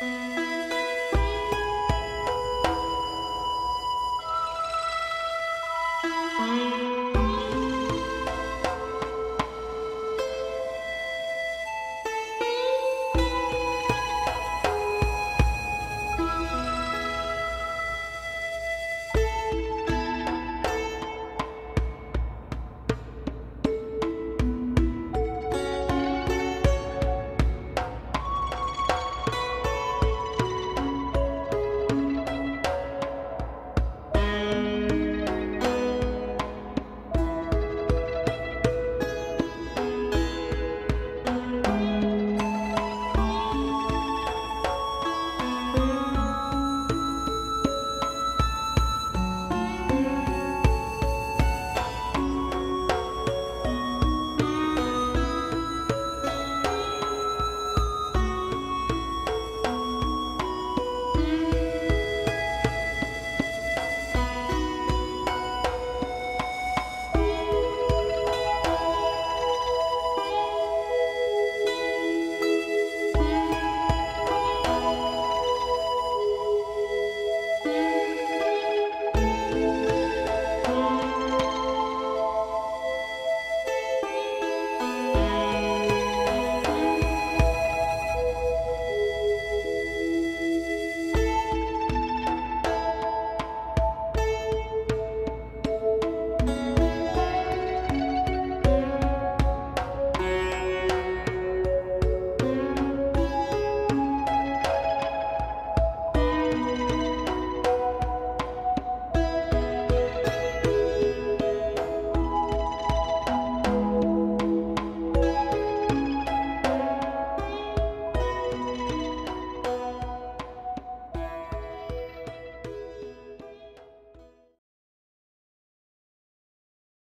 Música